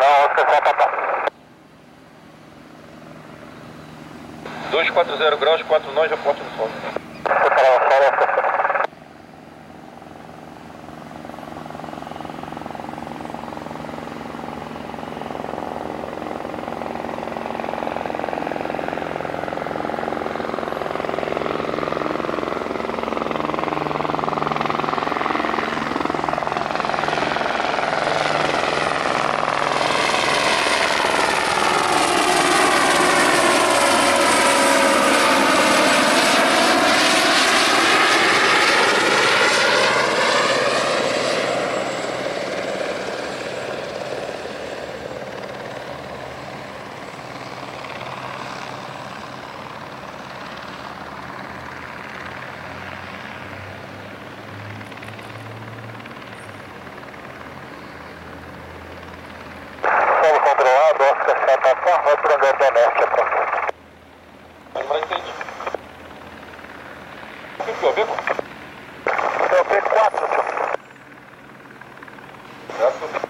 Final, Oscar Sapatão. 240 graus, 4 nós, reporte Barbosa, plataforma Prangada Norte, aproxima. Vai ter. Ficou, viu? É o P4, senhor. Certo.